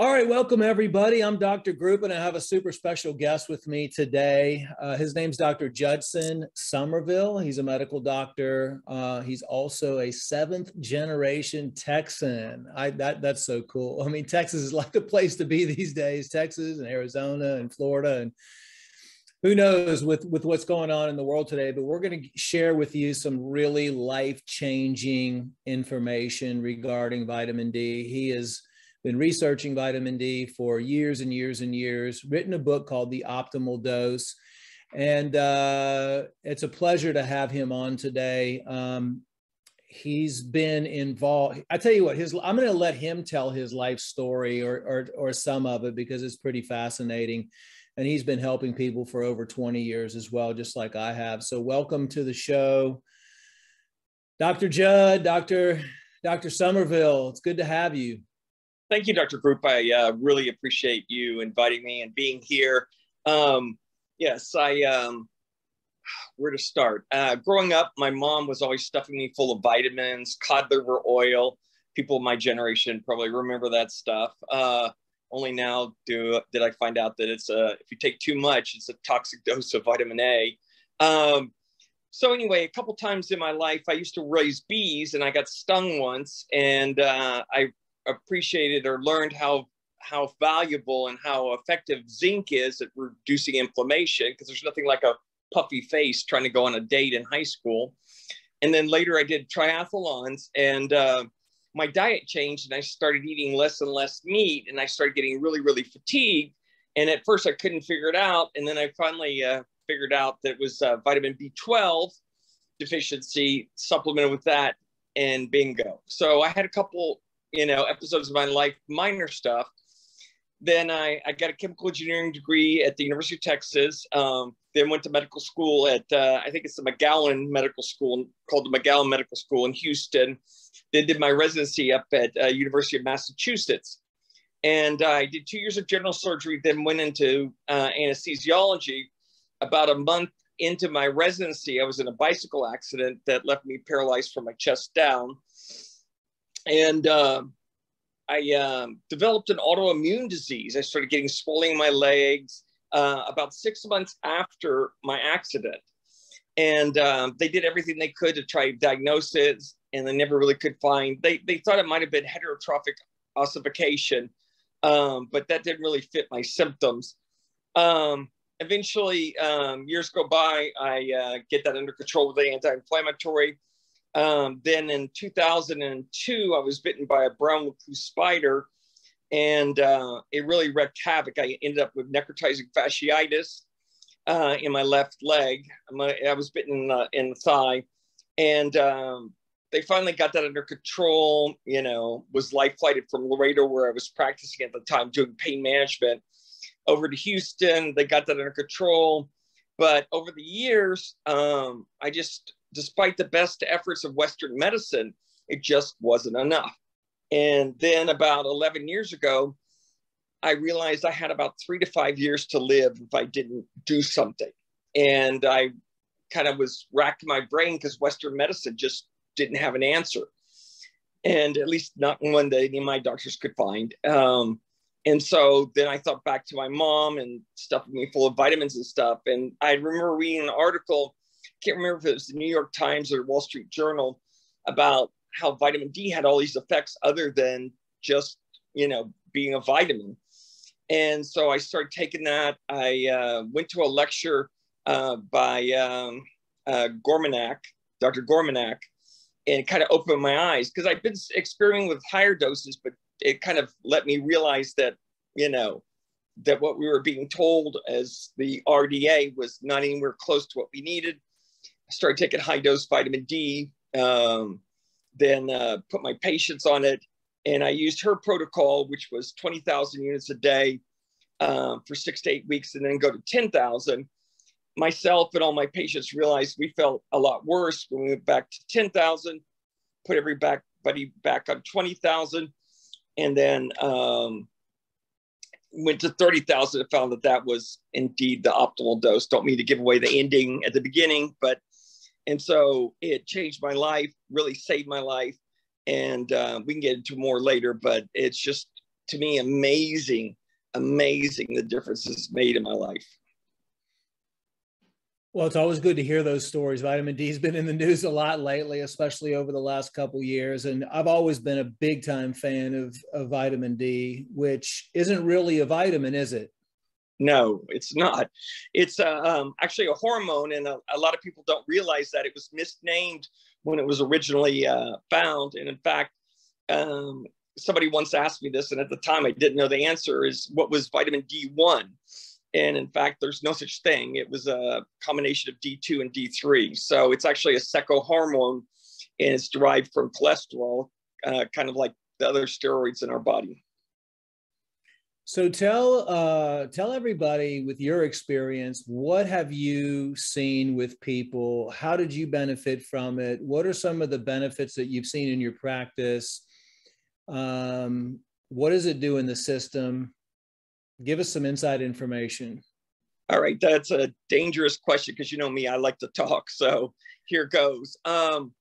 All right, welcome everybody. I'm Dr. Group, and I have a super special guest with me today. Uh, his name's Dr. Judson Somerville. He's a medical doctor. Uh, he's also a seventh generation Texan. I that that's so cool. I mean, Texas is like the place to be these days. Texas and Arizona and Florida and who knows with with what's going on in the world today but we're going to share with you some really life changing information regarding vitamin d he is been researching vitamin D for years and years and years, written a book called The Optimal Dose. And uh, it's a pleasure to have him on today. Um, he's been involved. I tell you what, his I'm going to let him tell his life story or, or, or some of it because it's pretty fascinating. And he's been helping people for over 20 years as well, just like I have. So welcome to the show, Dr. Judd, Dr. Dr. Somerville. It's good to have you. Thank you, Dr. Group. I uh, really appreciate you inviting me and being here. Um, yes, I, um, where to start? Uh, growing up, my mom was always stuffing me full of vitamins, cod liver oil. People of my generation probably remember that stuff. Uh, only now do did I find out that it's a if you take too much, it's a toxic dose of vitamin A. Um, so anyway, a couple times in my life, I used to raise bees, and I got stung once, and uh, I appreciated or learned how how valuable and how effective zinc is at reducing inflammation because there's nothing like a puffy face trying to go on a date in high school. And then later I did triathlons and uh, my diet changed and I started eating less and less meat and I started getting really, really fatigued. And at first I couldn't figure it out. And then I finally uh, figured out that it was uh, vitamin B12 deficiency, supplemented with that, and bingo. So I had a couple you know, episodes of my life, minor stuff. Then I, I got a chemical engineering degree at the University of Texas. Um, then went to medical school at, uh, I think it's the McGovern Medical School, called the McGovern Medical School in Houston. Then did my residency up at uh, University of Massachusetts. And I did two years of general surgery, then went into uh, anesthesiology. About a month into my residency, I was in a bicycle accident that left me paralyzed from my chest down and uh, I um, developed an autoimmune disease. I started getting swelling in my legs uh, about six months after my accident. And um, they did everything they could to try to diagnose it, and they never really could find. They, they thought it might have been heterotopic ossification, um, but that didn't really fit my symptoms. Um, eventually, years go by, I uh, get that under control with the anti-inflammatory. Um, then in 2002, I was bitten by a brown recluse spider and uh, it really wreaked havoc. I ended up with necrotizing fasciitis uh, in my left leg. I was bitten in the, in the thigh and um, they finally got that under control, you know, was life flighted from Laredo where I was practicing at the time doing pain management over to Houston. They got that under control. But over the years, um, I just despite the best efforts of Western medicine, it just wasn't enough. And then about 11 years ago, I realized I had about three to five years to live if I didn't do something. And I kind of was racking my brain because Western medicine just didn't have an answer. And at least not one that any of my doctors could find. Um, and so then I thought back to my mom and stuffing me full of vitamins and stuff. And I remember reading an article can't remember if it was the New York Times or Wall Street Journal about how vitamin D had all these effects other than just, you know, being a vitamin. And so I started taking that. I uh, went to a lecture uh, by um, uh, Gominak, Dr. Gominak, and kind of opened my eyes because I've been experimenting with higher doses, but it kind of let me realize that, you know, that what we were being told as the RDA was not anywhere close to what we needed. Started taking high dose vitamin D, um, then uh, put my patients on it. And I used her protocol, which was 20,000 units a day um, for six to eight weeks, and then go to 10,000. Myself and all my patients realized we felt a lot worse when we went back to 10,000, put everybody back on 20,000, and then um, went to 30,000 and found that that was indeed the optimal dose. Don't mean to give away the ending at the beginning, but and so it changed my life, really saved my life. And uh, we can get into more later, but it's just to me amazing, amazing the difference it's made in my life. Well, it's always good to hear those stories. Vitamin D has been in the news a lot lately, especially over the last couple years. And I've always been a big time fan of, of vitamin D, which isn't really a vitamin, is it? No, it's not. It's uh, um, actually a hormone, and a, a, lot of people don't realize that it was misnamed when it was originally uh, found. And in fact, um, somebody once asked me this, and at the time I didn't know the answer. Is what was vitamin D1? And in fact, there's no such thing. It was a combination of D2 and D3. So it's actually a serohormone, and it's derived from cholesterol, uh, kind of like the other steroids in our body. So tell uh, tell everybody with your experience, what have you seen with people? How did you benefit from it? What are some of the benefits that you've seen in your practice? Um, what does it do in the system? Give us some inside information. All right, that's a dangerous question because you know me, I like to talk. So here goes. Um,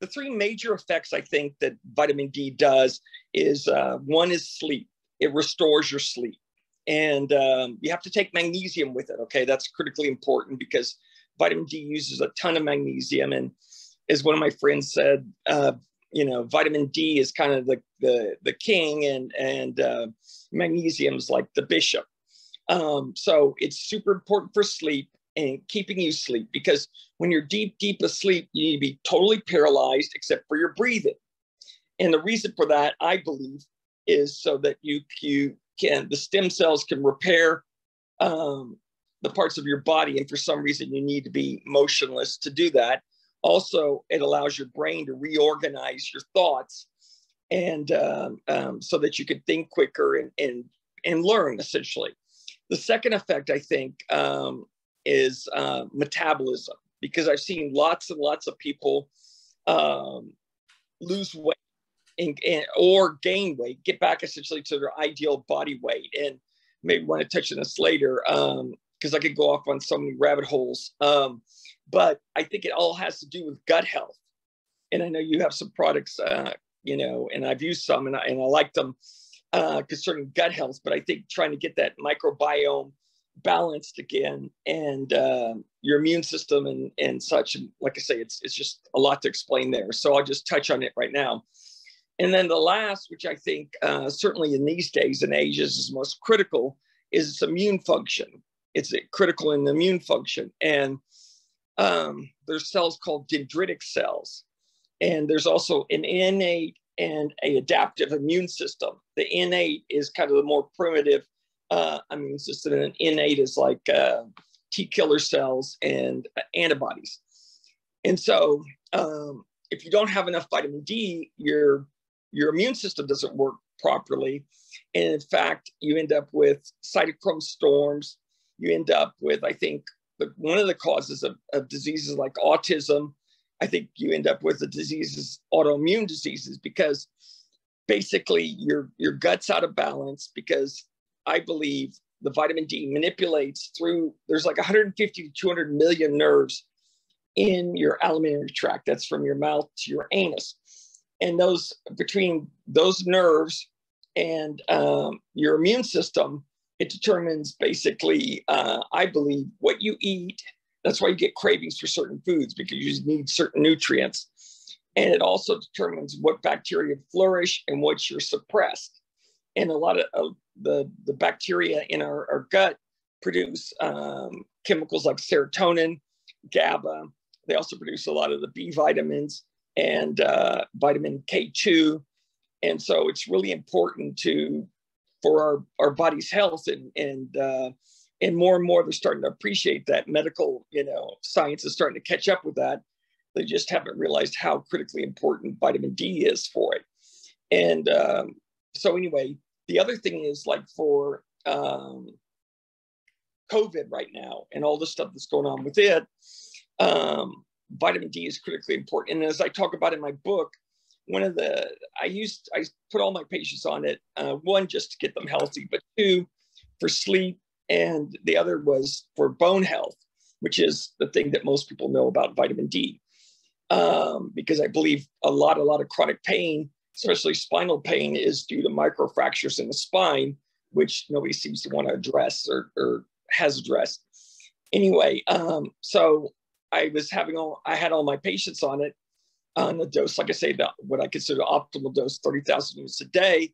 the three major effects I think that vitamin D does is uh, one is sleep it restores your sleep. And um, you have to take magnesium with it. Okay, that's critically important because vitamin D uses a ton of magnesium. And as one of my friends said, uh, you know, vitamin D is kind of the the, the king, and and uh, magnesium is like the bishop. Um, so it's super important for sleep and keeping you sleep because when you're deep, deep asleep, you need to be totally paralyzed except for your breathing. And the reason for that, I believe, is so that you you can the stem cells can repair um, the parts of your body, and for some reason you need to be motionless to do that. Also, it allows your brain to reorganize your thoughts, and um, um, so that you can think quicker and and and learn essentially. The second effect, I think, um, is uh, metabolism because I've seen lots and lots of people um, lose weight and, and, or gain weight, get back essentially to their ideal body weight. And maybe want to touch on this later because um, I could go off on so many rabbit holes. Um, but I think it all has to do with gut health. And I know you have some products, uh, you know, and I've used some and I, and I like them uh, concerning gut health. But I think trying to get that microbiome balanced again and uh, your immune system and, and such. And like I say, it's, it's just a lot to explain there. So I'll just touch on it right now. And then the last, which I think uh, certainly in these days in Asia is most critical, is its immune function. It's critical in the immune function. And um, there's cells called dendritic cells. And there's also an innate and a adaptive immune system. The innate is kind of the more primitive uh, immune system, and innate is like uh, T killer cells and antibodies. And so, um, if you don't have enough vitamin D, your your immune system doesn't work properly. And in fact, you end up with cytokine storms. You end up with, I think, the, one of the causes of, of diseases like autism. I think you end up with the diseases, autoimmune diseases, because basically your your gut's out of balance. Because I believe the vitamin D manipulates through. There's like 150 to 200 million nerves in your alimentary tract. That's from your mouth to your anus and those between those nerves and um, your immune system, it determines basically, uh, I believe, what you eat. That's why you get cravings for certain foods because you need certain nutrients. And it also determines what bacteria flourish and what you're suppressed. And a lot of uh, the, the bacteria in our, our gut produce um, chemicals like serotonin, GABA. They also produce a lot of the B vitamins and uh, vitamin K2. And so it's really important to for our, our body's health and and uh, and more and more they're starting to appreciate that medical you know science is starting to catch up with that they just haven't realized how critically important vitamin d is for it and um, so anyway the other thing is like for um, covid right now and all the stuff that's going on with it um, vitamin D is critically important. And as I talk about in my book, one of the I used I put all my patients on it. Uh, one just to get them healthy, but two for sleep, and the other was for bone health, which is the thing that most people know about vitamin D. Um, because I believe a lot, a lot of chronic pain especially spinal pain, is due to microfractures in the spine, which nobody seems to want to address or, or has addressed. Anyway, um, so I was having all, I had all my patients on it on the dose, like I say, the, what I consider optimal dose, 30,000 units a day.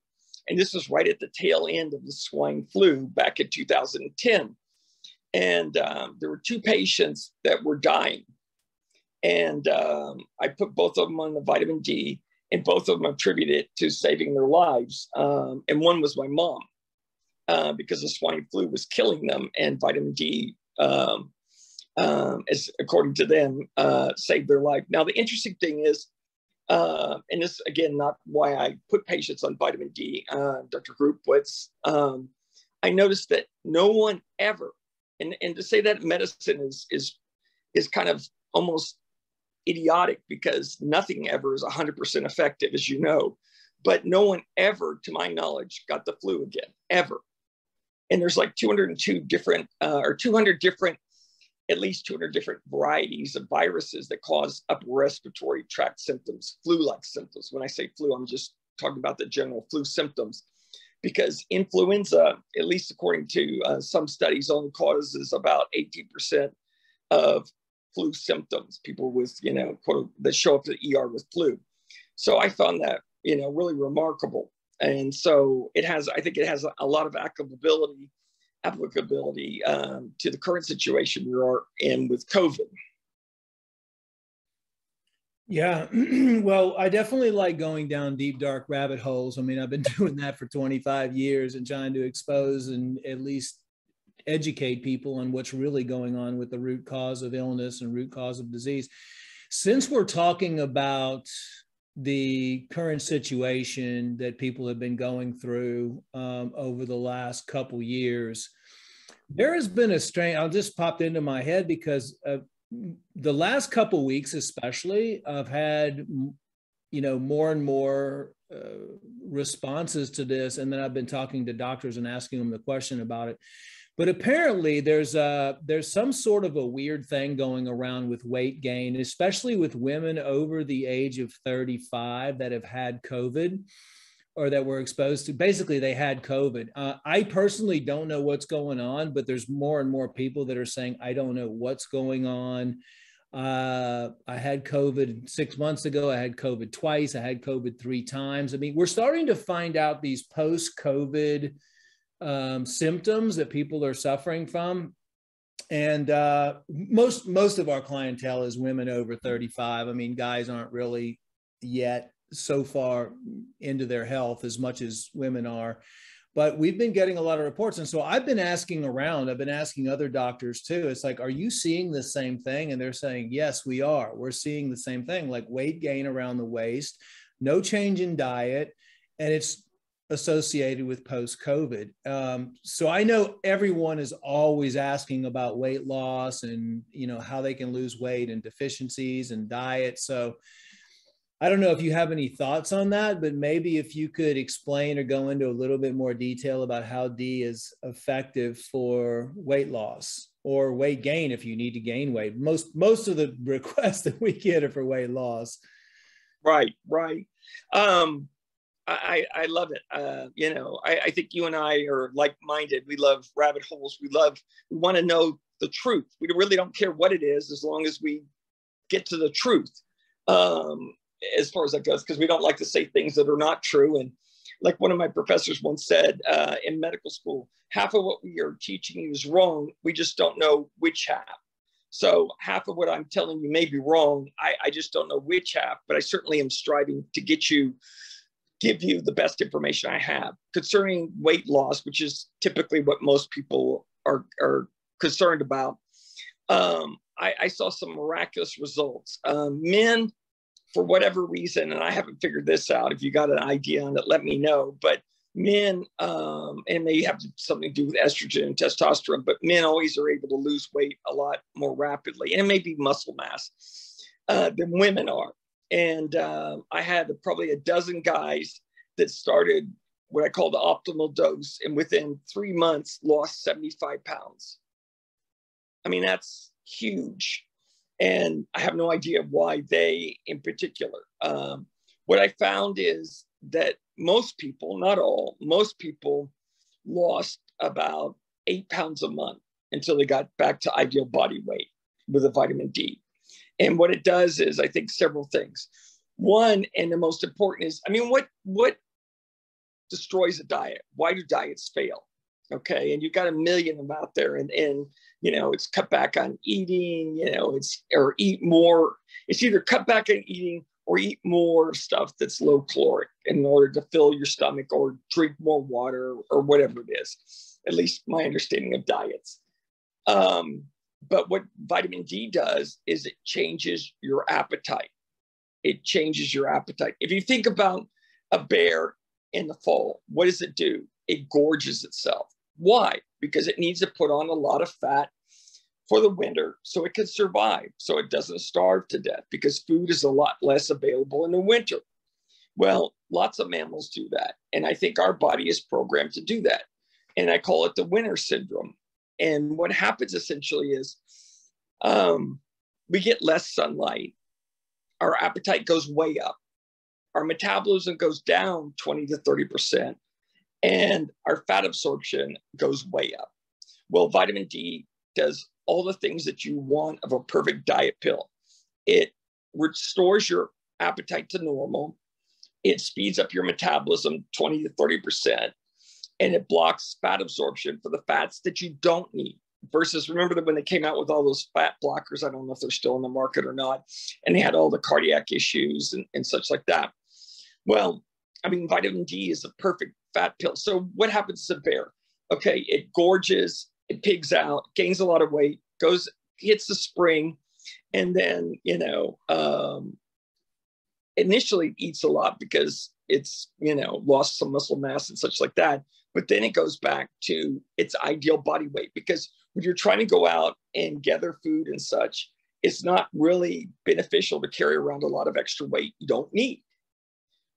And this was right at the tail end of the swine flu back in 2010. And um, there were two patients that were dying. And um, I put both of them on the vitamin D, and both of them attributed to saving their lives. Um, and one was my mom, uh, because the swine flu was killing them, and vitamin D, um, um, as according to them, uh, saved their life. Now, the interesting thing is, uh, and this again, not why I put patients on vitamin D, uh, Dr. Group, um, I noticed that no one ever, and, and to say that medicine is is is kind of almost idiotic because nothing ever is 100% effective, as you know. But no one ever, to my knowledge, got the flu again, ever. And there's like 202 different, uh, or 200 different, at least 200 different varieties of viruses that cause upper respiratory tract symptoms, flu like symptoms. When I say flu, I'm just talking about the general flu symptoms because influenza, at least according to uh, some studies, only causes about 18% of flu symptoms, people with, you know, quote, that show up to the ER with flu. So I found that, you know, really remarkable. And so it has, I think it has a lot of applicability, applicability um, to the current situation we are in with COVID. Yeah, well, I definitely like going down deep, dark rabbit holes. I mean, I've been doing that for 25 years and trying to expose and at least educate people on what's really going on with the root cause of illness and root cause of disease. Since we're talking about the current situation that people have been going through um, over the last couple years, there has been a strain. I'll just popped into my head because uh, the last couple weeks, especially, I've had you know more and more uh, responses to this, and then I've been talking to doctors and asking them the question about it. But apparently, there's a there's some sort of a weird thing going around with weight gain, especially with women over the age of 35 that have had COVID or that were exposed to. Basically, they had COVID. Uh, I personally don't know what's going on, but there's more and more people that are saying I don't know what's going on. Uh, I had COVID six months ago. I had COVID twice. I had COVID three times. I mean, we're starting to find out these post COVID um, symptoms that people are suffering from. And uh, most most of our clientele is women over 35 i mean guys aren't really yet so far into their health as much as women are. But we've been getting a lot of reports. And so i've been asking around. I've been asking other doctors too. It's like are you seeing the same thing? And they're saying yes we are. We're seeing the same thing like weight gain around the waist no change in diet. And it's associated with post COVID. Um, so I know everyone is always asking about weight loss and you know how they can lose weight and deficiencies and diet. So I don't know if you have any thoughts on that, but maybe if you could explain or go into a little bit more detail about how D is effective for weight loss or weight gain if you need to gain weight. Most most of the requests that we get are for weight loss. Right, right. Um, I, I love it. Uh, you know, I, I think you and I are like-minded. We love rabbit holes. We love, we want to know the truth. We really don't care what it is as long as we get to the truth um, as far as that goes, because we don't like to say things that are not true. And like one of my professors once said uh, in medical school, half of what we are teaching you is wrong. We just don't know which half. So half of what I'm telling you may be wrong. I, I just don't know which half, but I certainly am striving to get you give you the best information I have concerning weight loss, which is typically what most people are, are concerned about. Um, I, I, saw some miraculous results. Um, men, for whatever reason, and I haven't figured this out. If you got an idea on it, let me know. But men, um, and may have something to do with estrogen and testosterone, but men always are able to lose weight a lot more rapidly, and it may be muscle mass uh, than women are. And uh, I had probably a dozen guys that started what I call the optimal dose, and within three months lost 75 pounds. I mean, that's huge. And I have no idea why they in particular. Um, what I found is that most people, not all, most people lost about eight pounds a month until they got back to ideal body weight with a vitamin D. And what it does is, I think, several things. One, and the most important is, I mean, what what destroys a diet? Why do diets fail? Okay, and you've got a million of them out there, and and you know it's cut back on eating, you know, it's or eat more. It's either cut back on eating or eat more stuff that's low caloric in order to fill your stomach or drink more water or whatever it is. At least my understanding of diets. Um, but what vitamin D does is it changes your appetite. It changes your appetite. If you think about a bear in the fall, what does it do? It gorges itself. Why? Because it needs to put on a lot of fat for the winter so it can survive, so it doesn't starve to death because food is a lot less available in the winter. Well, lots of mammals do that. And I think our body is programmed to do that. And I call it the winter syndrome. And what happens essentially is um, we get less sunlight, our appetite goes way up, our metabolism goes down 20 to 30%, and our fat absorption goes way up. Well, vitamin D does all the things that you want of a perfect diet pill. It restores your appetite to normal. It speeds up your metabolism 20 to 30% and it blocks fat absorption for the fats that you don't need. Versus, remember that when they came out with all those fat blockers, I don't know if they're still in the market or not, and they had all the cardiac issues and, and such like that. Well, I mean, vitamin D is a perfect fat pill. So, what happens to bear? Okay, it gorges, it pigs out, gains a lot of weight, goes, hits the spring, and then, you know, um, initially eats a lot because it's, you know, lost some muscle mass and such like that. But then it goes back to its ideal body weight because when you're trying to go out and gather food and such, it's not really beneficial to carry around a lot of extra weight you don't need.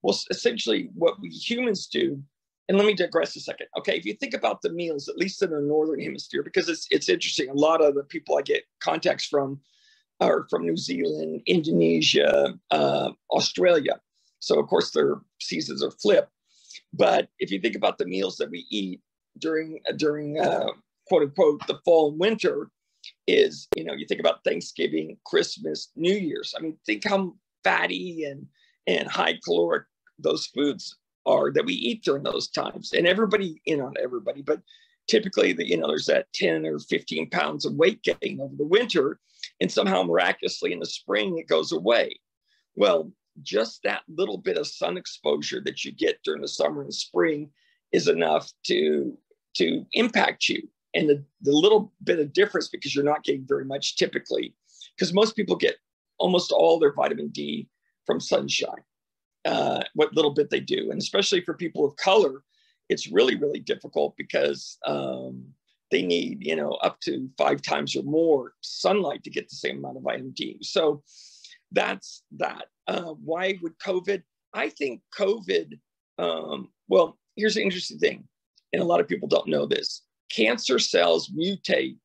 Well, essentially, what we humans do, and let me digress a second. Okay, if you think about the meals, at least in the northern hemisphere, because it's it's interesting. A lot of the people I get contacts from are from New Zealand, Indonesia, uh, Australia. So of course their seasons are flipped. But if you think about the meals that we eat during during uh, quote unquote the fall and winter, is you know you think about Thanksgiving, Christmas, New Year's. I mean, think how fatty and and high caloric those foods are that we eat during those times. And everybody, you know, everybody, but typically the, you know there's that 10 or 15 pounds of weight gain over the winter and somehow miraculously in the spring it goes away well just that little bit of sun exposure that you get during the summer and spring is enough to to impact you. And the, the little bit of difference because you're not getting very much typically because most people get almost all their vitamin d from sunshine uh, what little bit they do. And especially for people of color it's really really difficult because um, they need you know up to five times or more sunlight to get the same amount of vitamin d. So that's that. Uh, why would COVID? I think COVID, um, well, here's the interesting thing, and a lot of people don't know this cancer cells mutate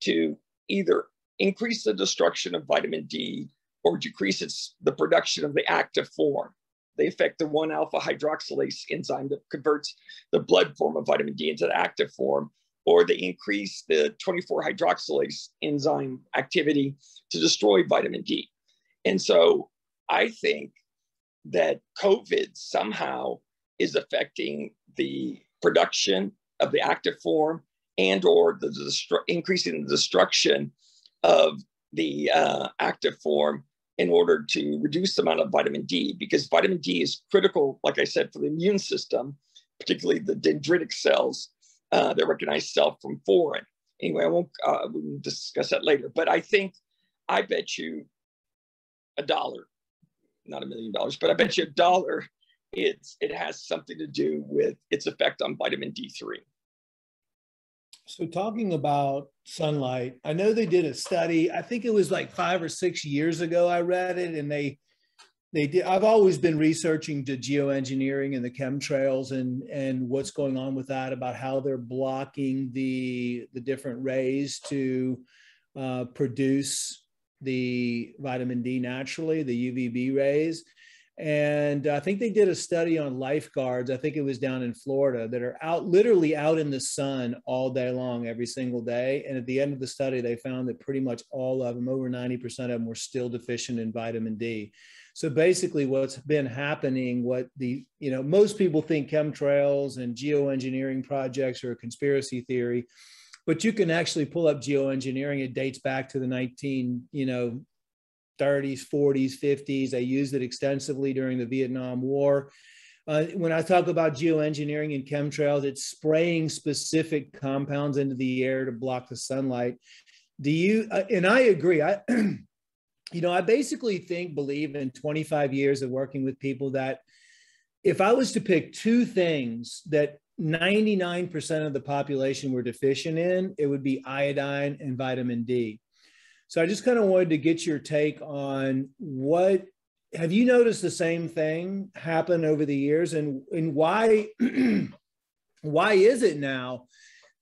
to either increase the destruction of vitamin D or decrease its, the production of the active form. They affect the 1 alpha hydroxylase enzyme that converts the blood form of vitamin D into the active form, or they increase the 24 hydroxylase enzyme activity to destroy vitamin D. And so I think that COVID somehow is affecting the production of the active form and or the destru- increasing the destruction of the uh, active form in order to reduce the amount of vitamin D because vitamin D is critical, like I said, for the immune system, particularly the dendritic cells uh, that recognize self from foreign. Anyway, I won't uh, we'll discuss that later, but I think I bet you a dollar, not a million dollars, but I bet you a dollar it's it has something to do with its effect on vitamin D3. So talking about sunlight, I know they did a study. I think it was like 5 or 6 years ago I read it and they they did I've always been researching the geoengineering and the chemtrails and and what's going on with that about how they're blocking the the different rays to uh, produce the vitamin D naturally, the UVB rays. And I think they did a study on lifeguards. I think it was down in Florida that are out literally out in the sun all day long, every single day. And at the end of the study, they found that pretty much all of them, over 90% of them, were still deficient in vitamin D. So basically, what's been happening, what the, you know, most people think chemtrails and geoengineering projects are a conspiracy theory, but you can actually pull up geoengineering. It dates back to the 19, you know, 30s, 40s, 50s. They used it extensively during the Vietnam War. Uh, when I talk about geoengineering and chemtrails, it's spraying specific compounds into the air to block the sunlight. Do you, uh, and I agree, I, you know, I basically think, believe in 25 years of working with people that if I was to pick two things that 99% of the population were deficient in, it would be iodine and vitamin D. So I just kind of wanted to get your take on what have you noticed the same thing happen over the years and and why why is it now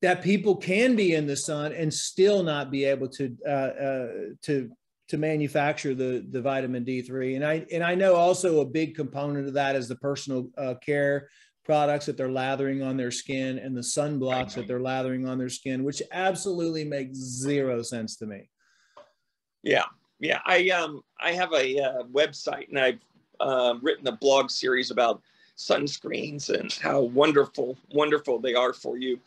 that people can be in the sun and still not be able to uh, uh, to to manufacture the the vitamin D3 and I and I know also a big component of that is the personal uh, care products that they're lathering on their skin and the sunblocks that they're lathering on their skin which absolutely makes zero sense to me yeah, yeah. I um I have a uh, website and I've uh, written a blog series about sunscreens and how wonderful, wonderful they are for you.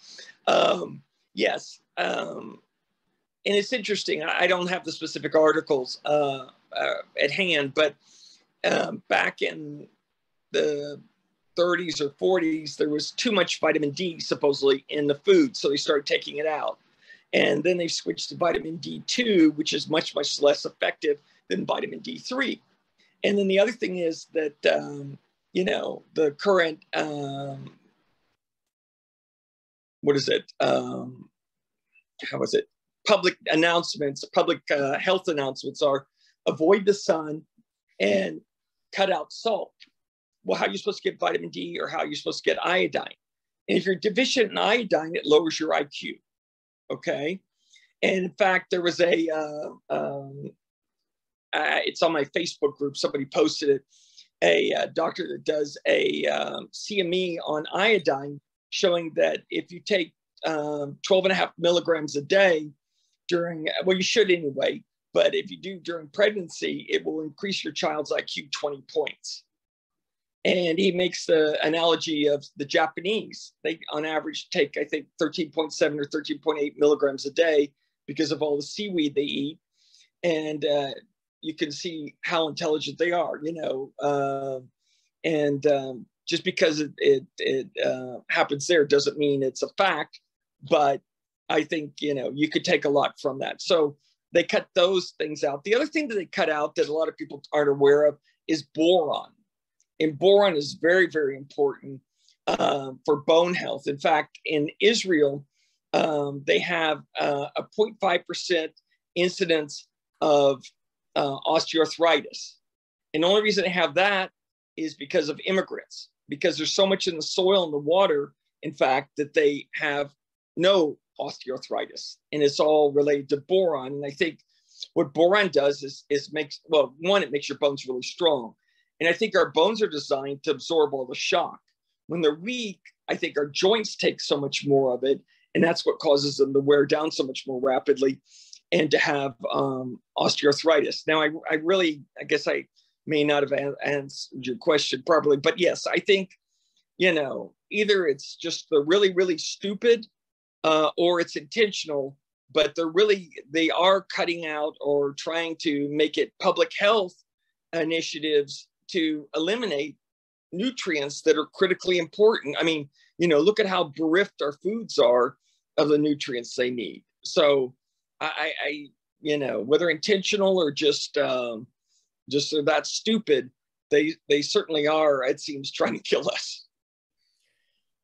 Um, yes, um, and it's interesting. I don't have the specific articles uh, uh, at hand, but um, back in the 30s or 40s, there was too much vitamin D supposedly in the food, so they started taking it out. And then they switched to vitamin D2, which is much, much less effective than vitamin D3. And then the other thing is that, um, you know, the current, um, what is it? Um, how is it? Public announcements, public uh, health announcements are avoid the sun and cut out salt. Well, how are you supposed to get vitamin D or how are you supposed to get iodine? And if you're deficient in iodine, it lowers your IQ. Okay. And in fact, there was a, uh, um, uh, it's on my Facebook group, somebody posted it, a, uh, doctor that does a um, CME on iodine showing that if you take um, 12 and a half milligrams a day during, well, you should anyway, but if you do during pregnancy, it will increase your child's IQ 20 points. And he makes the analogy of the Japanese. They, on average, take, I think, 13.7 or 13.8 milligrams a day because of all the seaweed they eat. And uh, you can see how intelligent they are, you know. Uh, and um, just because it, it, it uh, happens there doesn't mean it's a fact. But I think, you know, you could take a lot from that. So they cut those things out. The other thing that they cut out that a lot of people aren't aware of is boron and boron is very, very important uh, for bone health. In fact, in Israel, um, they have uh, a 0.5% incidence of uh, osteoarthritis. And the only reason they have that is because of immigrants, because there's so much in the soil and the water, in fact, that they have no osteoarthritis. And it's all related to boron. And I think what boron does is, is makes, well, one, it makes your bones really strong. And I think our bones are designed to absorb all the shock. When they're weak, I think our joints take so much more of it. And that's what causes them to wear down so much more rapidly and to have um, osteoarthritis. Now, I, I really, I guess I may not have answered your question properly, but yes, I think, you know, either it's just the really, really stupid uh, or it's intentional, but they're really, they are cutting out or trying to make it public health initiatives to eliminate nutrients that are critically important. I mean, you know, look at how bereft our foods are of the nutrients they need. So I, I you know, whether intentional or just um, just that stupid, they they certainly are. It seems trying to kill us.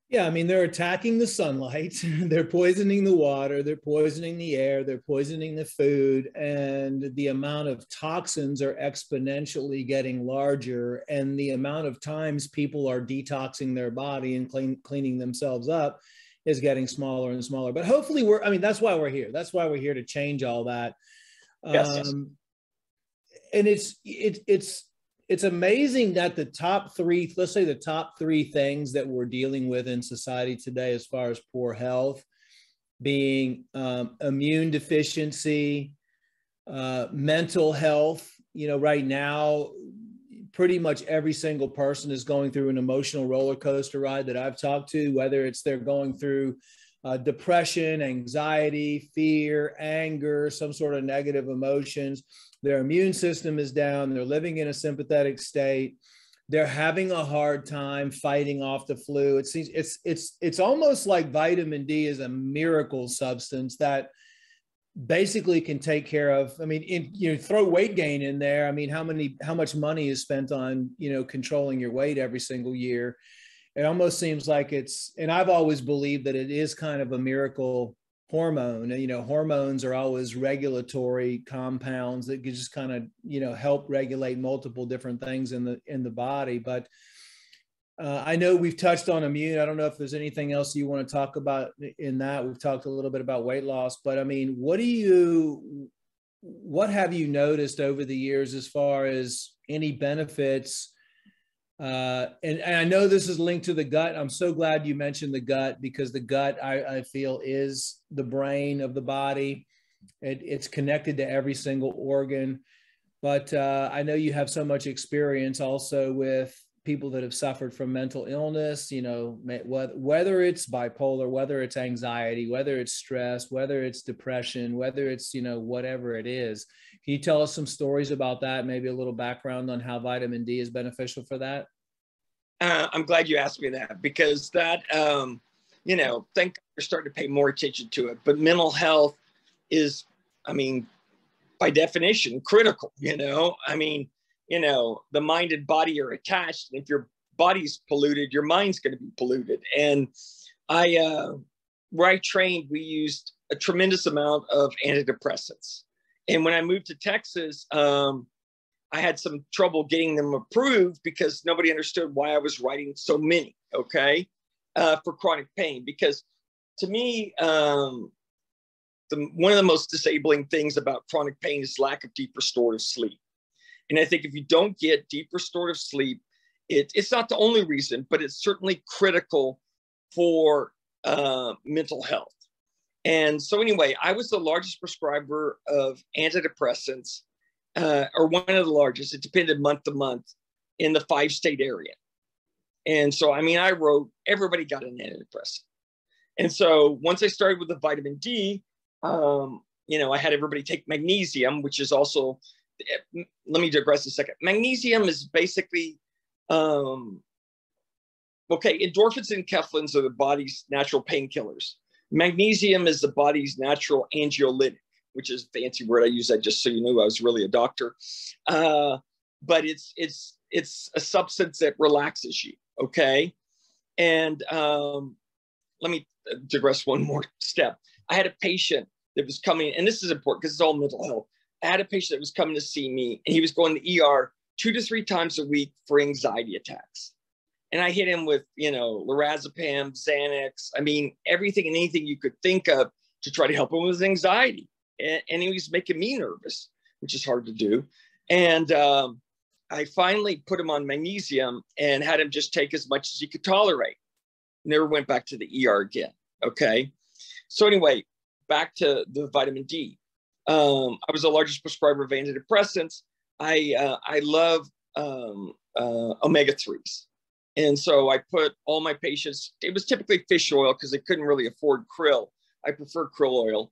Yeah, I mean, they're attacking the sunlight, they're poisoning the water, they're poisoning the air, they're poisoning the food, and the amount of toxins are exponentially getting larger. And the amount of times people are detoxing their body and clean, cleaning themselves up is getting smaller and smaller. But hopefully, we're, I mean, that's why we're here. That's why we're here to change all that. Yes, um, yes. And it's, it, it's, it's amazing that the top three, let's say the top three things that we're dealing with in society today, as far as poor health, being um, immune deficiency, uh, mental health. You know, right now, pretty much every single person is going through an emotional roller coaster ride that I've talked to, whether it's they're going through uh, depression, anxiety, fear, anger, some sort of negative emotions. Their immune system is down. They're living in a sympathetic state. They're having a hard time fighting off the flu. It seems it's it's it's almost like vitamin D is a miracle substance that basically can take care of i mean in, you know throw weight gain in there i mean how many how much money is spent on you know controlling your weight every single year it almost seems like it's and i've always believed that it is kind of a miracle hormone you know hormones are always regulatory compounds that just kind of you know help regulate multiple different things in the in the body but uh, I know we've touched on immune. I don't know if there's anything else you want to talk about in that. We've talked a little bit about weight loss, but I mean, what do you, what have you noticed over the years as far as any benefits? Uh, and, and, I know this is linked to the gut. I'm so glad you mentioned the gut because the gut, I, I feel, is the brain of the body. It, it's connected to every single organ. But uh, I know you have so much experience also with people that have suffered from mental illness, you know, whether it's bipolar, whether it's anxiety, whether it's stress, whether it's depression, whether it's, you know, whatever it is. Can you tell us some stories about that? Maybe a little background on how vitamin D is beneficial for that? Uh, I'm glad you asked me that because that, um, you know, think we're starting to pay more attention to it. But mental health is, I mean, by definition, critical. You know, I mean, you know the mind and body are attached and if your body's polluted your mind's going to be polluted and i uh where i trained we used a tremendous amount of antidepressants and when i moved to texas um i had some trouble getting them approved because nobody understood why i was writing so many okay uh, for chronic pain because to me um the, one of the most disabling things about chronic pain is lack of deep restorative sleep and I think if you don't get deep restorative sleep, it, it's not the only reason, but it's certainly critical for uh, mental health. And so, anyway, I was the largest prescriber of antidepressants, uh, or one of the largest. It depended month to month in the five state area. And so, I mean, I wrote, everybody got an antidepressant. And so, once I started with the vitamin D, um, you know, I had everybody take magnesium, which is also let me digress a second. Magnesium is basically, um, okay, endorphins and enkephalins are the body's natural painkillers. Magnesium is the body's natural anxiolytic, which is a fancy word. I use that just so you knew I was really a doctor. Uh, but it's it's it's a substance that relaxes you. Okay, and um, let me digress one more step. I had a patient that was coming, and this is important because it's all mental health. I had a patient that was coming to see me and he was going to ER two to three times a week for anxiety attacks. And I hit him with, you know, lorazepam, Xanax. I mean, everything and anything you could think of to try to help him with his anxiety. And, and he was making me nervous, which is hard to do. And um, I finally put him on magnesium and had him just take as much as he could tolerate. Never went back to the ER again. Okay. So, anyway, back to the vitamin D. Um, I was the largest prescriber of antidepressants. I uh, I love um, uh, omega threes, and so I put all my patients. It was typically fish oil because they couldn't really afford krill. I prefer krill oil,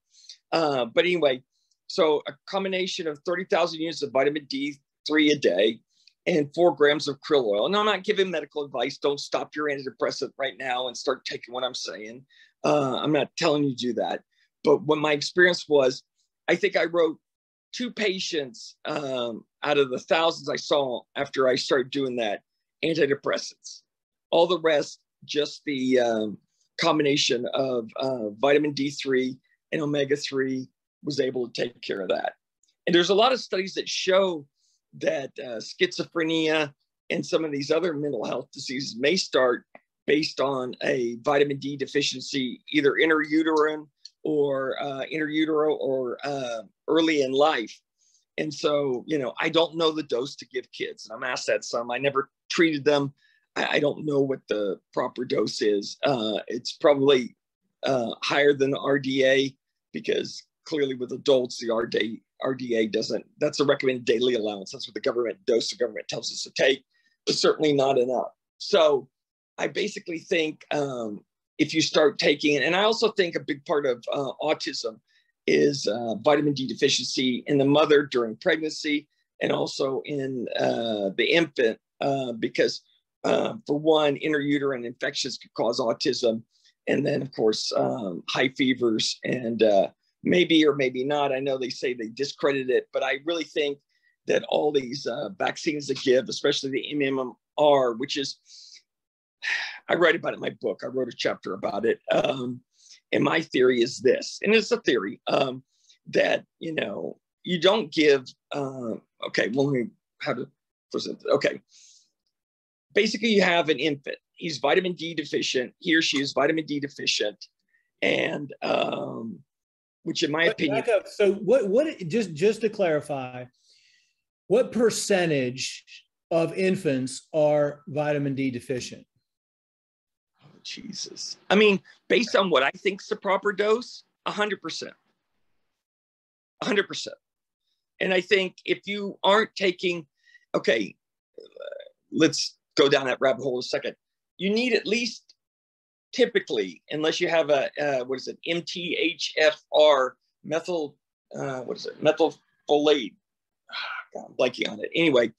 uh, but anyway, so a combination of thirty thousand units of vitamin D three a day and four grams of krill oil. And I'm not giving medical advice. Don't stop your antidepressant right now and start taking what I'm saying. Uh, I'm not telling you to do that. But what my experience was, I think I wrote two patients um, out of the thousands I saw after I started doing that antidepressants. All the rest, just the um, combination of uh, vitamin D3 and omega 3 was able to take care of that. And there's a lot of studies that show that uh, schizophrenia and some of these other mental health diseases may start based on a vitamin D deficiency, either intrauterine or uh, interutero or uh, early in life. And so, you know, I don't know the dose to give kids. And I'm asked that some. I never treated them. I, I don't know what the proper dose is. Uh, it's probably uh, higher than RDA because clearly with adults, the RDA, RDA doesn't, that's a recommended daily allowance. That's what the government dose the government tells us to take, but certainly not enough. So I basically think um, if you start taking, and I also think a big part of uh, autism is uh, vitamin D deficiency in the mother during pregnancy and also in uh, the infant, uh, because uh, for one, interuterine infections could cause autism. And then, of course, um, high fevers and uh, maybe or maybe not. I know they say they discredit it, but I really think that all these uh, vaccines that give, especially the MMR, which is, I write about it in my book. I wrote a chapter about it. Um, and my theory is this, and it's a theory um, that, you know, you don't give, uh, okay, well, let me, how to present it. Okay. Basically, you have an infant. He's vitamin D deficient. He or she is vitamin D deficient. And, um, which in my but opinion. So what, what, just, just to clarify, what percentage of infants are vitamin D deficient? Oh, Jesus. I mean, based on what I think is the proper dose, 100%. 100%. And I think if you aren't taking, okay, let's go down that rabbit hole a second. You need at least typically, unless you have a, uh, what is it, MTHFR, methyl, uh, what is it, methylfolate. God, I'm blanking on it. Anyway,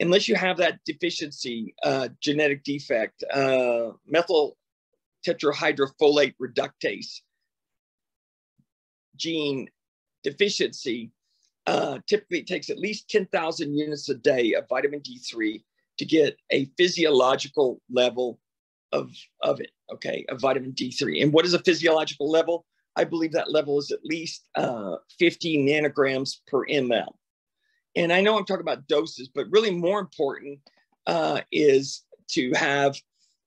unless you have that deficiency, uh, genetic defect, uh, methyl tetrahydrofolate reductase gene deficiency, uh, typically takes at least 10,000 units a day of vitamin D3 to get a physiological level of, of it, okay, of vitamin D3. And what is a physiological level? I believe that level is at least uh, 50 nanograms per ml and I know I'm talking about doses, but really more important uh, is to have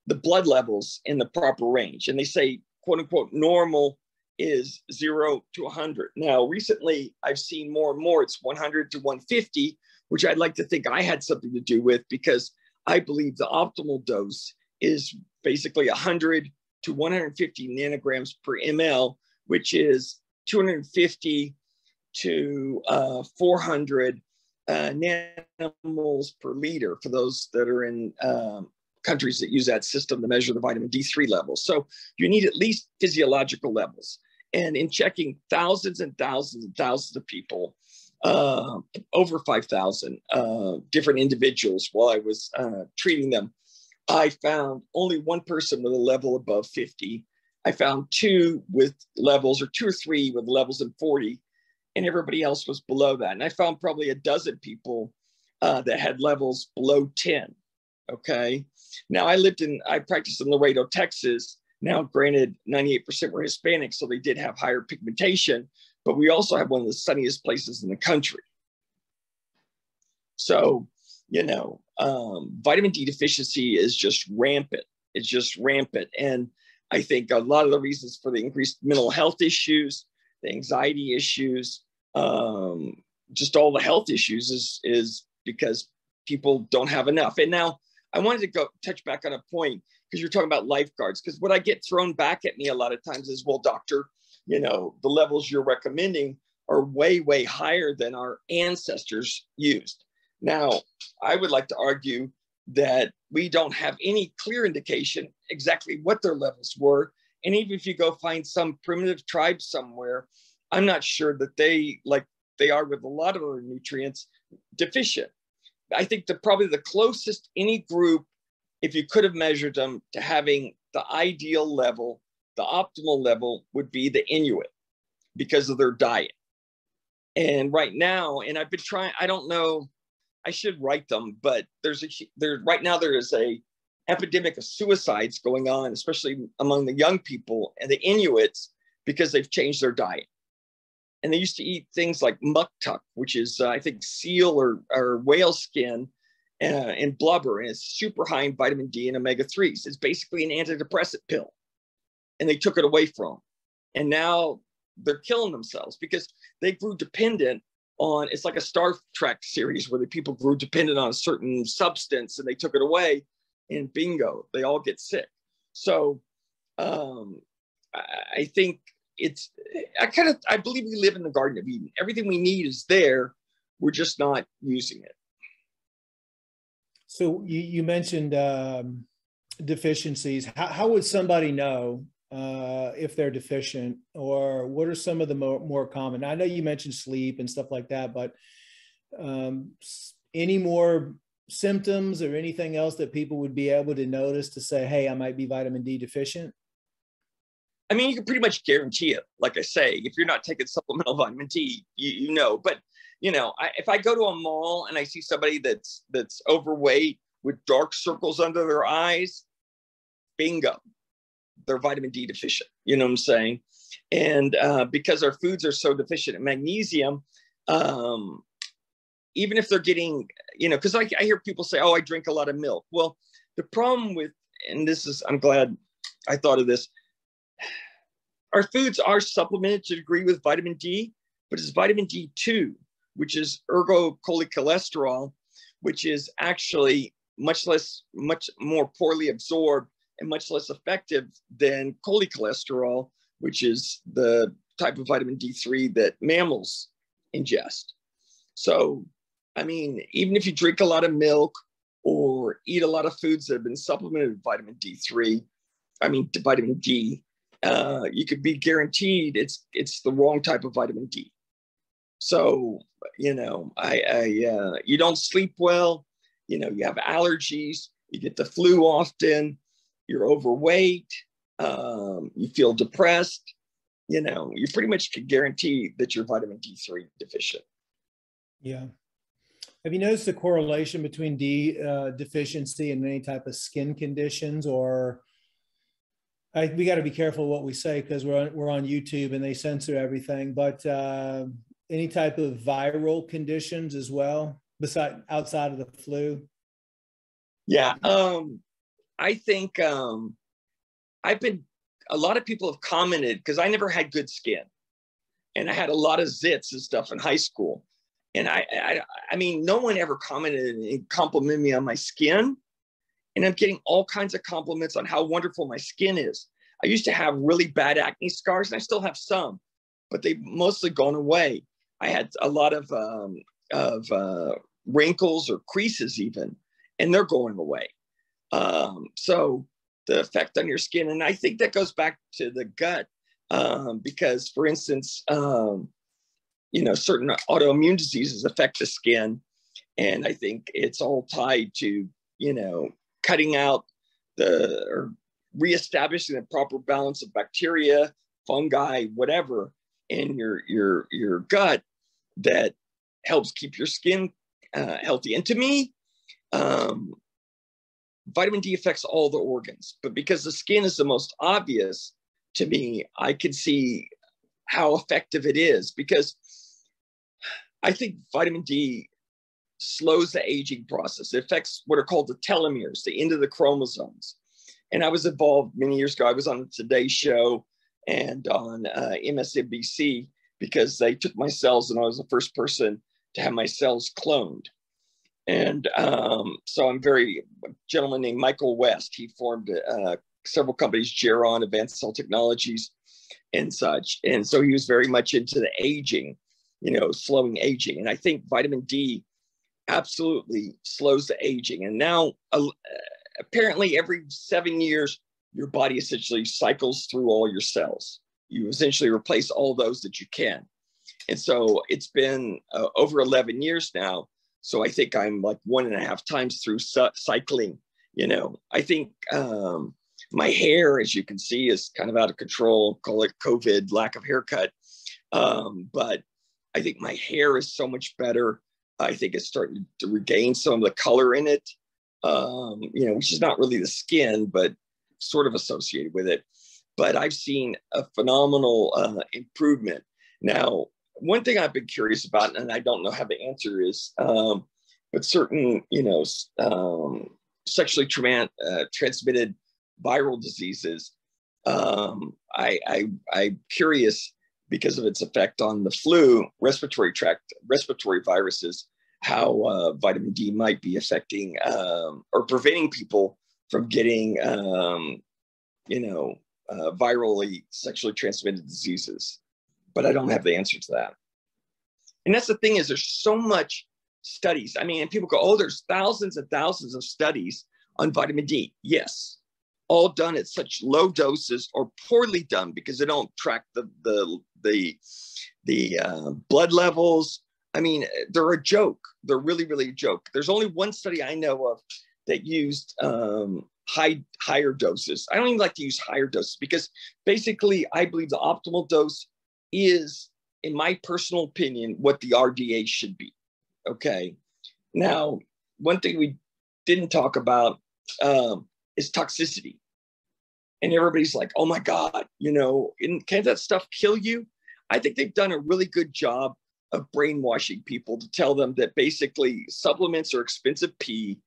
the blood levels in the proper range. And they say, quote unquote, normal is zero to 100. Now, recently I've seen more and more it's 100 to 150, which I'd like to think I had something to do with because I believe the optimal dose is basically 100 to 150 nanograms per ml, which is 250 to uh, 400 uh, nanomoles per liter for those that are in um, countries that use that system to measure the vitamin D3 levels. So you need at least physiological levels. And in checking thousands and thousands and thousands of people, uh, over 5,000 uh, different individuals while I was uh, treating them, I found only one person with a level above 50. I found two with levels, or two or three with levels in 40, and everybody else was below that. And I found probably a dozen people uh, that had levels below 10. Okay. Now I lived in, I practiced in Laredo, Texas. Now, granted, 98% were Hispanic, so they did have higher pigmentation, but we also have one of the sunniest places in the country. So, you know, um, vitamin D deficiency is just rampant. It's just rampant. And I think a lot of the reasons for the increased mental health issues, the anxiety issues, um, just all the health issues is is because people don't have enough. And now I wanted to go touch back on a point because you're talking about lifeguards. Because what I get thrown back at me a lot of times is, well, doctor, you know, the levels you're recommending are way, way higher than our ancestors used. Now, I would like to argue that we don't have any clear indication exactly what their levels were. And even if you go find some primitive tribe somewhere I'm not sure that they, like they are with a lot of other nutrients, deficient. I think the probably the closest any group, if you could have measured them to having the ideal level, the optimal level would be the Inuit because of their diet. And right now, and I've been trying, I don't know, I should write them, but there's a there right now there is a epidemic of suicides going on, especially among the young people and the Inuits because they've changed their diet and they used to eat things like muktuk, which is uh, I think seal or, or whale skin uh, and blubber, and it's super high in vitamin D and omega threes. It's basically an antidepressant pill, and they took it away from them, and now they're killing themselves because they grew dependent on it's like a Star Trek series where the people grew dependent on a certain substance and they took it away, and bingo, they all get sick. So um, I think it's I kind of I believe we live in the Garden of Eden. Everything we need is there. We're just not using it. So you, you mentioned um, deficiencies. How, how would somebody know uh, if they're deficient, or what are some of the more, more common? I know you mentioned sleep and stuff like that, but um, any more symptoms or anything else that people would be able to notice to say, "Hey, I might be vitamin D deficient"? I mean, you can pretty much guarantee it. Like I say, if you're not taking supplemental vitamin D, you, you know. But you know, I, if I go to a mall and I see somebody that's that's overweight with dark circles under their eyes, bingo, they're vitamin D deficient. You know what I'm saying? And uh, because our foods are so deficient in magnesium, um, even if they're getting, you know, because I, I hear people say, "Oh, I drink a lot of milk." Well, the problem with, and this is, I'm glad I thought of this our foods are supplemented to degree with vitamin D, but it's vitamin D2, which is ergocalciferol, which is actually much less, much more poorly absorbed and much less effective than cholecalciferol, which is the type of vitamin D3 that mammals ingest. So, I mean, even if you drink a lot of milk or eat a lot of foods that have been supplemented with vitamin D3, I mean, vitamin D, uh, you could be guaranteed it's it's the wrong type of vitamin D. So you know, I, I uh, you don't sleep well. You know, you have allergies. You get the flu often. You're overweight. Um, you feel depressed. You know, you pretty much can guarantee that you're vitamin D3 deficient. Yeah. Have you noticed the correlation between D uh, deficiency and any type of skin conditions or I, we got to be careful what we say because we're on, we're on YouTube and they censor everything. But uh, any type of viral conditions as well, beside outside of the flu. Yeah, um, I think um, I've been. A lot of people have commented because I never had good skin, and I had a lot of zits and stuff in high school. And I, I, I mean, no one ever commented and complimented me on my skin and I'm getting all kinds of compliments on how wonderful my skin is. I used to have really bad acne scars, and I still have some, but they've mostly gone away. I had a lot of um, of uh, wrinkles or creases even, and they're going away. Um, so the effect on your skin, and I think that goes back to the gut, um, because for instance, um, you know, certain autoimmune diseases affect the skin, and I think it's all tied to you know cutting out the or reestablishing the proper balance of bacteria, fungi, whatever in your your your gut that helps keep your skin uh, healthy. And to me, um, vitamin D affects all the organs, but because the skin is the most obvious to me, I can see how effective it is because I think vitamin D slows the aging process. It affects what are called the telomeres, the end of the chromosomes. And I was involved many years ago. I was on the Today Show and on uh, MSNBC because they took my cells and I was the first person to have my cells cloned. And um, so I'm very, a gentleman named Michael West, he formed uh, several companies, Geron, Advanced Cell Technologies, and such. And so he was very much into the aging, you know, slowing aging. And I think vitamin D absolutely slows the aging. And now, uh, apparently, every seven years, your body essentially cycles through all your cells. You essentially replace all those that you can. And so it's been uh, over 11 years now. So I think I'm like one and a half times through cycling. You know, I think um, my hair, as you can see, is kind of out of control. Call it COVID, lack of haircut. Um, but I think my hair is so much better. I think it's starting to regain some of the color in it, um, you know, which is not really the skin, but sort of associated with it. But I've seen a phenomenal uh, improvement. Now, one thing I've been curious about, and I don't know how the answer is, um, but certain, you know, um, sexually tra- uh, transmitted viral diseases, um, I, I, I'm curious because of its effect on the flu, respiratory tract, respiratory viruses, how uh, vitamin D might be affecting um, or preventing people from getting, um, you know, uh, virally sexually transmitted diseases. But I don't have the answer to that. And that's the thing is there's so much studies. I mean, and people go, oh, there's thousands and thousands of studies on vitamin D. Yes, all done at such low doses or poorly done because they don't track the the the the uh, blood levels. I mean, they're a joke. They're really, really a joke. There's only one study I know of that used um, high higher doses. I don't even like to use higher doses because basically, I believe the optimal dose is, in my personal opinion, what the RDA should be. Okay. Now, one thing we didn't talk about um, is toxicity. And everybody's like, oh my God, you know, can't that stuff kill you? I think they've done a really good job of brainwashing people to tell them that basically supplements are expensive pee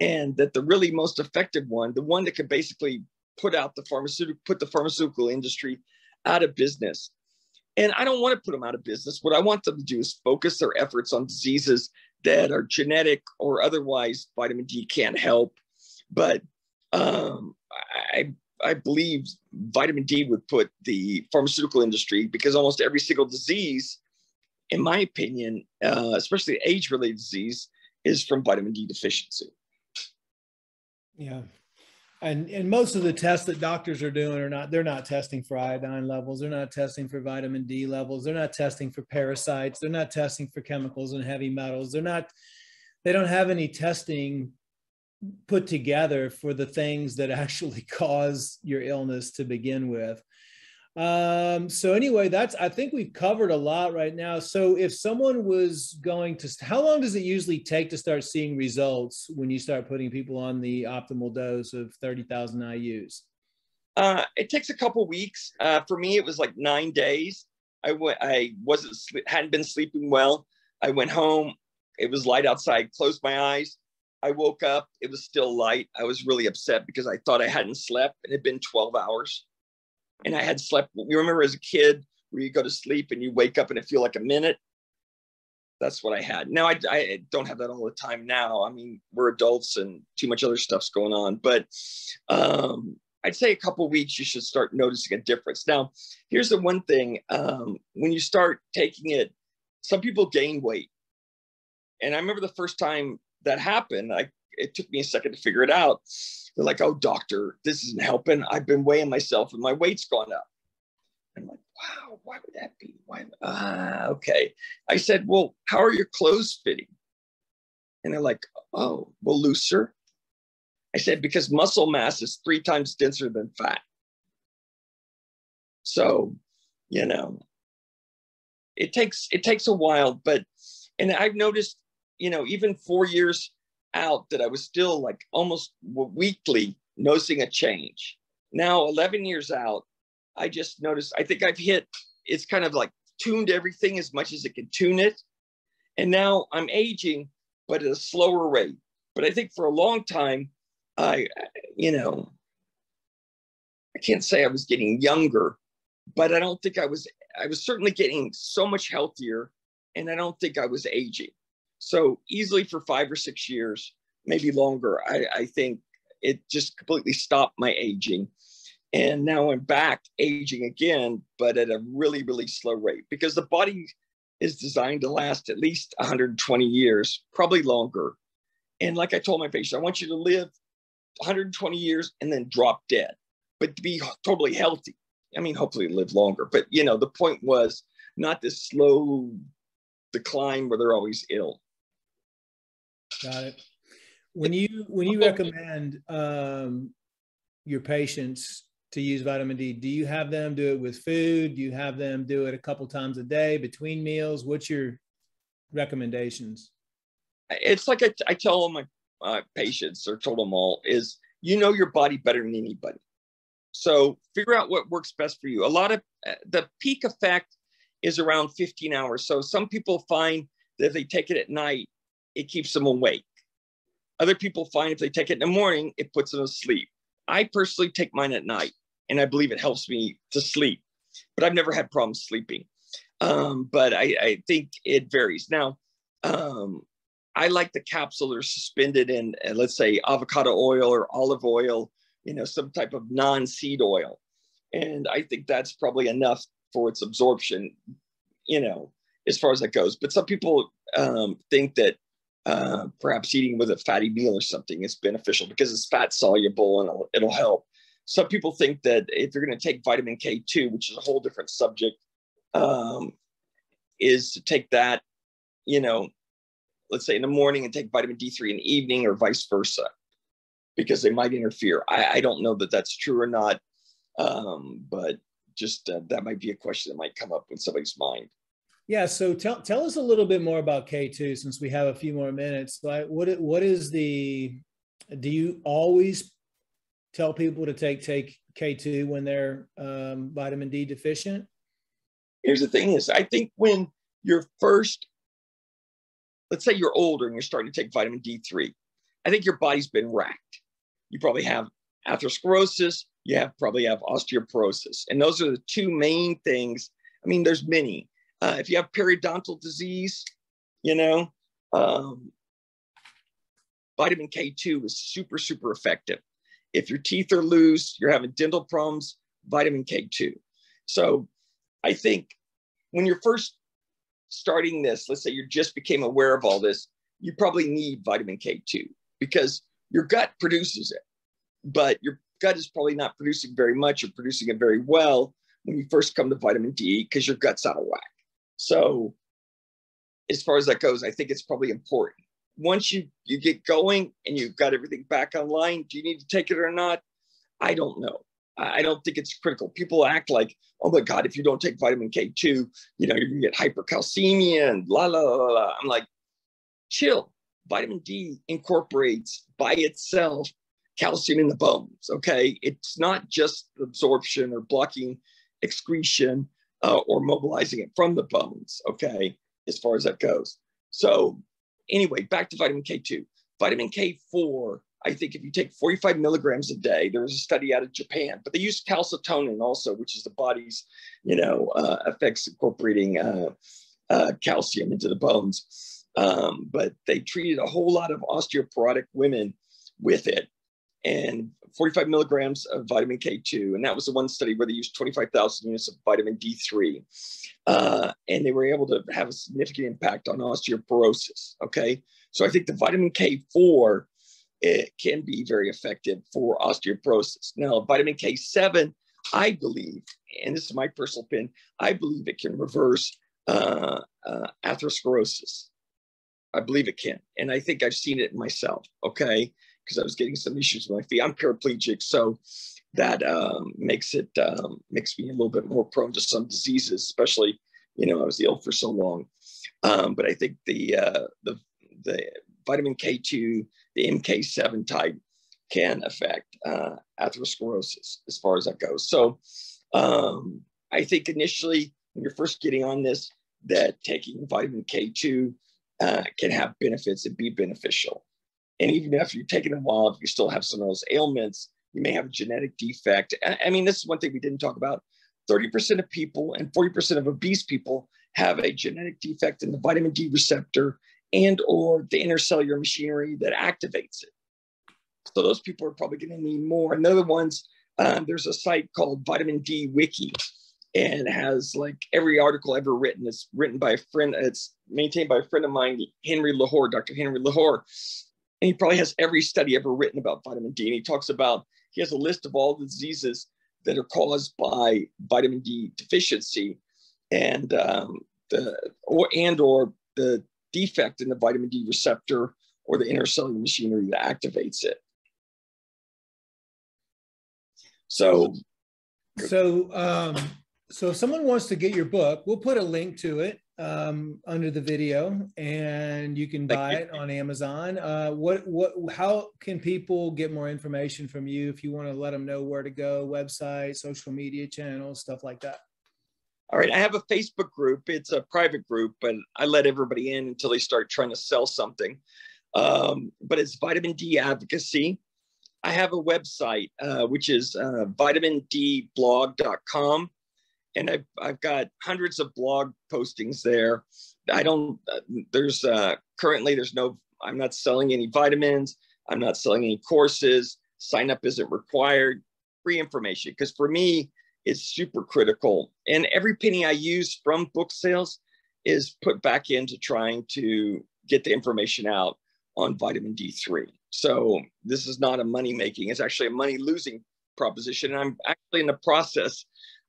and that the really most effective one, the one that could basically put out the pharmaceutical, put the pharmaceutical industry out of business. And I don't want to put them out of business. What I want them to do is focus their efforts on diseases that are genetic or otherwise vitamin D can't help. But um, I, I believe vitamin D would put the pharmaceutical industry because almost every single disease, in my opinion, uh, especially age-related disease, is from vitamin D deficiency. Yeah. And, and most of the tests that doctors are doing are not they're not testing for iodine levels. They're not testing for vitamin d levels. They're not testing for parasites. They're not testing for chemicals and heavy metals. They're not they don't have any testing put together for the things that actually cause your illness to begin with. Um, so anyway, that's I think we've covered a lot right now. So if someone was going to, how long does it usually take to start seeing results when you start putting people on the optimal dose of thirty thousand IU's? Uh, it takes a couple weeks. Uh, for me, it was like nine days. I went. I wasn't hadn't been sleeping well. I went home. It was light outside. Closed my eyes I woke up, it was still light. I was really upset because I thought I hadn't slept. It had been 12 hours. And I had slept. You remember as a kid where you go to sleep and you wake up and it feel like a minute? That's what I had. Now I, I don't have that all the time now. I mean, we're adults and too much other stuff's going on. But um, I'd say a couple weeks you should start noticing a difference. Now, here's the one thing: um, when you start taking it, some people gain weight. And I remember the first time that happened, I it took me a second to figure it out. They're like, "Oh, doctor, this isn't helping. I've been weighing myself, and my weight's gone up." I'm like, "Wow, why would that be? Why?" Ah, okay. I said, "Well, how are your clothes fitting?" And they're like, "Oh, well, looser." I said, "Because muscle mass is three times denser than fat." So, you know, it takes it takes a while, but and I've noticed you know, even four years out, that I was still like almost weekly noticing a change. Now, 11 years out, I just noticed, I think I've hit, it's kind of like tuned everything as much as it can tune it. And now I'm aging, but at a slower rate. But I think for a long time, I, you know, I can't say I was getting younger, but I don't think I was, I was certainly getting so much healthier and I don't think I was aging. So easily for five or six years, maybe longer, I, I think it just completely stopped my aging. And now I'm back aging again, but at a really, really slow rate because the body is designed to last at least 120 years, probably longer. And like I told my patient, I want you to live 120 years and then drop dead, but to be totally healthy. I mean, hopefully live longer. But you know, the point was not this slow decline where they're always ill. Got it. When you when you recommend um, your patients to use vitamin D, do you have them do it with food? Do you have them do it a couple times a day between meals? What's your recommendations? It's like I, I tell all my uh, patients or told them all is you know your body better than anybody. So figure out what works best for you. A lot of uh, the peak effect is around 15 hours. So some people find that if they take it at night, it keeps them awake. Other people find if they take it in the morning, it puts them to sleep. I personally take mine at night, and I believe it helps me to sleep. but I've never had problems sleeping. Um, but I, I, think it varies. Now, um, I like the capsule are suspended in, uh, let's say, avocado oil or olive oil, you know, some type of non seed oil. And I think that's probably enough for its absorption, you know, as far as that goes. But some people um, think that uh, perhaps eating with a fatty meal or something is beneficial because it's fat soluble and it'll, it'll help. Some people think that if you're going to take vitamin K2, which is a whole different subject, um, is to take that, you know, let's say in the morning and take vitamin D3 in the evening or vice versa, because they might interfere. I, I don't know that that's true or not, um, but just uh, that might be a question that might come up in somebody's mind. Yeah. So tell tell us a little bit more about K two since we have a few more minutes. Like, what what is the? Do you always tell people to take take K two when they're um, vitamin D deficient? Here's the thing: is I think when you're first, let's say you're older and you're starting to take vitamin D three, I think your body's been racked. You probably have atherosclerosis. You have probably have osteoporosis, and those are the two main things. I mean, there's many uh, if you have periodontal disease, you know, um, vitamin K2 is super, super effective. If your teeth are loose, you're having dental problems, vitamin K2. So I think when you're first starting this, let's say you just became aware of all this, you probably need vitamin K2 because your gut produces it, but your gut is probably not producing very much or producing it very well when you first come to vitamin D because your gut's out of whack. So as far as that goes, I think it's probably important. Once you you get going and you've got everything back online, do you need to take it or not? I don't know. I don't think it's critical. People act like, oh my God, if you don't take vitamin K2, you know, you're gonna get hypercalcemia and la la la la. I'm like, chill. Vitamin D incorporates by itself calcium in the bones. Okay. It's not just absorption or blocking excretion uh, or mobilizing it from the bones, okay, as far as that goes. So, anyway, back to vitamin K2. Vitamin K4, I think if you take 45 milligrams a day, there was a study out of Japan, but they used calcitonin also, which is the body's, you know, uh, effects incorporating uh, uh, calcium into the bones. Um, but they treated a whole lot of osteoporotic women with it and 45 milligrams of vitamin K2. And that was the one study where they used 25,000 units of vitamin D3. Uh, and they were able to have a significant impact on osteoporosis. Okay. So I think the vitamin K4 it can be very effective for osteoporosis. Now, vitamin K7, I believe, and this is my personal opinion, I believe it can reverse uh, uh, atherosclerosis. I believe it can. And I think I've seen it myself. Okay because I was getting some issues with my feet. I'm paraplegic, so that um, makes it um, makes me a little bit more prone to some diseases, especially you know I was ill for so long. Um, but I think the uh, the the vitamin K2, the MK7 type, can affect uh, atherosclerosis as far as that goes. So um, I think initially when you're first getting on this, that taking vitamin K2 uh, can have benefits and be beneficial. And even after you've taken a while, if you still have some of those ailments, you may have a genetic defect. I mean, this is one thing we didn't talk about. 30% of people and 40% of obese people have a genetic defect in the vitamin D receptor and or the intercellular machinery that activates it. So those people are probably going to need more. And the ones, um, there's a site called Vitamin D Wiki, and has like every article ever written. It's written by a friend. It's maintained by a friend of mine, Henry Lahore, Dr. Henry Lahore, and he probably has every study ever written about vitamin D. And he talks about, he has a list of all the diseases that are caused by vitamin D deficiency and um, the or and or the defect in the vitamin D receptor or the intercellular machinery that activates it. So, so um, so if someone wants to get your book, we'll put a link to it um, under the video, and you can buy it on Amazon. Uh, what what how can people get more information from you if you want to let them know where to go, website, social media channels, stuff like that? All right, I have a Facebook group. It's a private group, but I let everybody in until they start trying to sell something. Um, but it's Vitamin D Advocacy. I have a website, uh, which is uh, vitamindblog.com and I've, I've got hundreds of blog postings there. I don't, uh, there's uh, currently, there's no, I'm not selling any vitamins. I'm not selling any courses. Sign up isn't required. Free information. Because for me, it's super critical. And every penny I use from book sales is put back into trying to get the information out on vitamin D3. So this is not a money making, it's actually a money losing proposition. And I'm actually in the process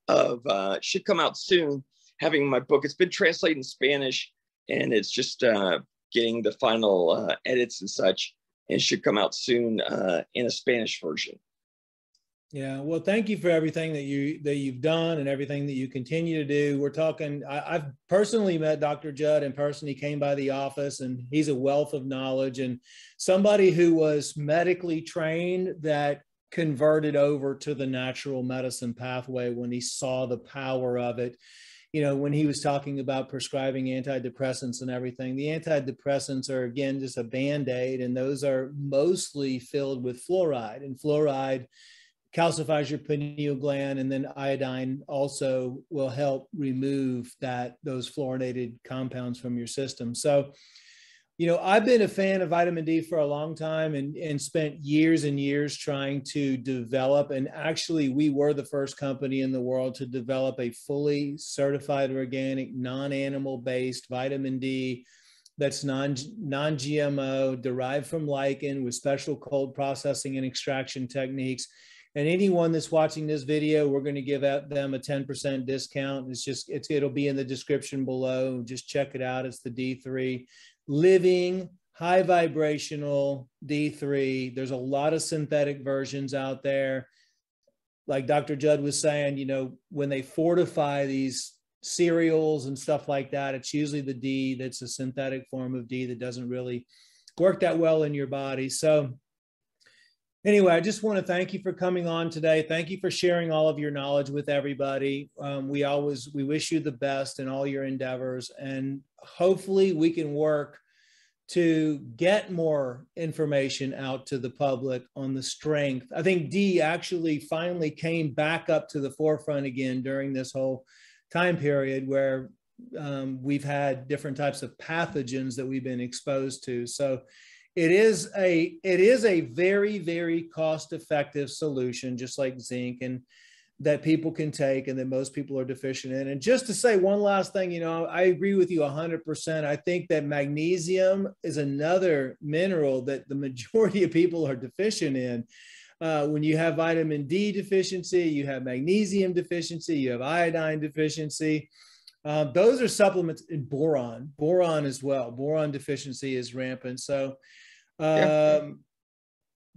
of, uh, should come out soon, having my book. It's been translated in Spanish and it's just uh, getting the final uh, edits and such and should come out soon uh, in a Spanish version. Yeah, well, thank you for everything that you that you've done and everything that you continue to do. We're talking. I, have personally met Dr. Judd in person. He came by the office, and he's a wealth of knowledge and somebody who was medically trained that converted over to the natural medicine pathway when he saw the power of it. You know, when he was talking about prescribing antidepressants and everything, the antidepressants are again just a band aid, and those are mostly filled with fluoride, and fluoride calcifies your pineal gland and then iodine also will help remove that those fluorinated compounds from your system so you know i've been a fan of vitamin d for a long time and, and spent years and years trying to develop and actually we were the first company in the world to develop a fully certified organic non-animal based vitamin d that's non non GMO, derived from lichen with special cold processing and extraction techniques. And anyone that's watching this video, we're going to give out them a 10% discount. It's just, it's, it'll be in the description below. Just check it out. It's the D3 living high vibrational D3. There's a lot of synthetic versions out there. Like Dr. Judd was saying, you know, when they fortify these cereals and stuff like that, it's usually the D that's a synthetic form of D that doesn't really work that well in your body. So anyway, I just want to thank you for coming on today. Thank you for sharing all of your knowledge with everybody. Um, we always we wish you the best in all your endeavors, and hopefully we can work to get more information out to the public on the strength. I think D actually finally came back up to the forefront again during this whole time period where um, we've had different types of pathogens that we've been exposed to. So it is a it is a very very cost effective solution just like zinc and that people can take and that most people are deficient in. And just to say one last thing you know i agree with you 100% i think that magnesium is another mineral that the majority of people are deficient in. Uh, when you have vitamin d deficiency you have magnesium deficiency you have iodine deficiency. Uh, those are supplements in boron boron as well. Boron deficiency is rampant. So um,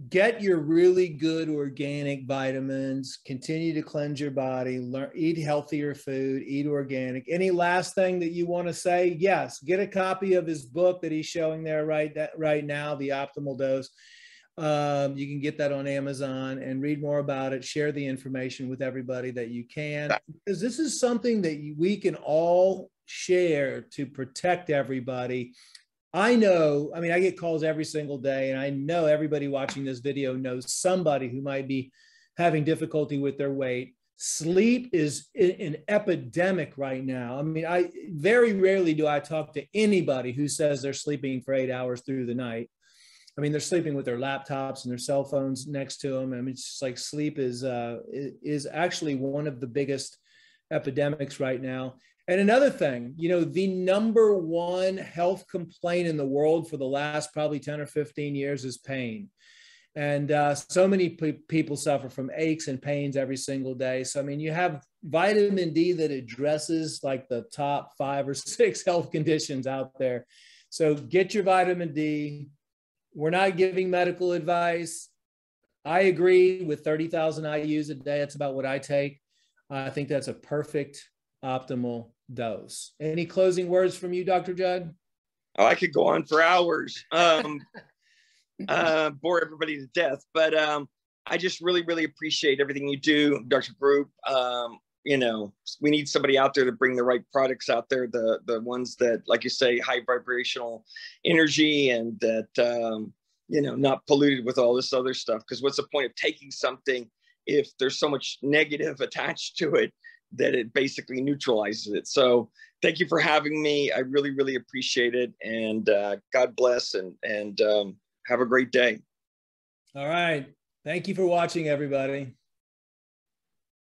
Get your really good organic vitamins. Continue to cleanse your body. Learn, eat healthier food. Eat organic. Any last thing that you want to say? Yes. Get a copy of his book that he's showing there right that, right now, The Optimal Dose. Um, you can get that on Amazon and read more about it. Share the information with everybody that you can, because this is something that we can all share to protect everybody I know, I mean, I get calls every single day, and I know everybody watching this video knows somebody who might be having difficulty with their weight. Sleep is an epidemic right now. I mean, I very rarely do I talk to anybody who says they're sleeping for eight hours through the night. I mean, they're sleeping with their laptops and their cell phones next to them. I mean, it's just like sleep is uh, is actually one of the biggest epidemics right now. And another thing, you know, the number one health complaint in the world for the last probably 10 or 15 years is pain. And uh, so many pe- people suffer from aches and pains every single day. So, I mean, you have vitamin D that addresses like the top five or six health conditions out there. So, get your vitamin D. We're not giving medical advice. I agree with 30,000 IUs a day. That's about what I take. I think that's a perfect optimal dose. Any closing words from you, Dr. Judd? Oh, I could go on for hours, um, uh, bore everybody to death. But um, I just really, really appreciate everything you do, Dr. Group. Um, you know, we need somebody out there to bring the right products out there, the the ones that, like you say, high vibrational energy and that um, you know not polluted with all this other stuff. Because what's the point of taking something if there's so much negative attached to it? That it basically neutralizes it. So thank you for having me. I really, really appreciate it. And uh, God bless and, and um, have a great day. All right. Thank you for watching, everybody.